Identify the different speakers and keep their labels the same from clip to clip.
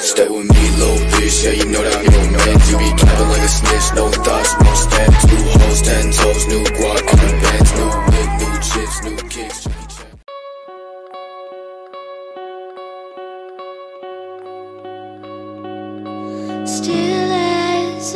Speaker 1: Stay with me, little bitch, yeah, you know that I'm your man. You be capping like a snitch, no thoughts, no stand two hoes, ten toes, new guac, new bands New wig, new chips, new kicks
Speaker 2: Still as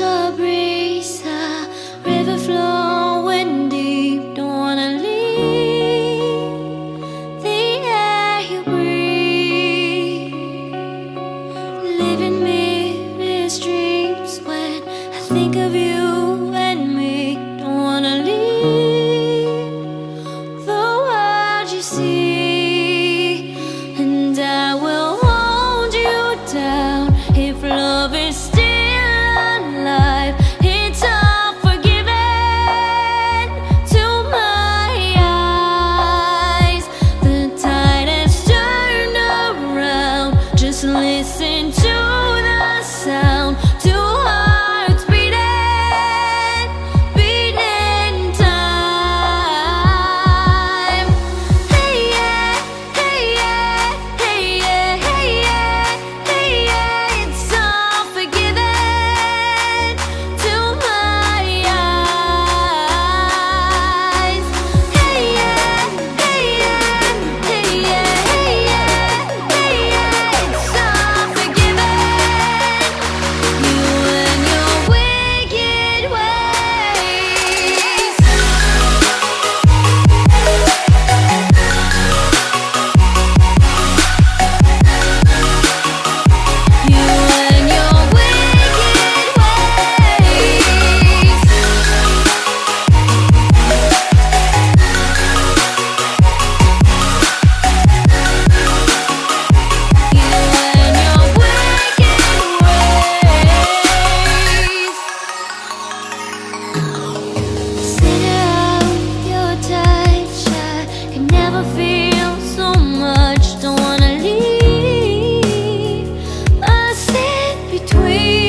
Speaker 2: we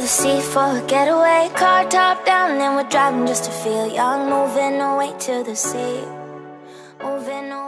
Speaker 2: the sea for a getaway. Car top down, then we're driving just to feel young. Moving away to the sea, moving away.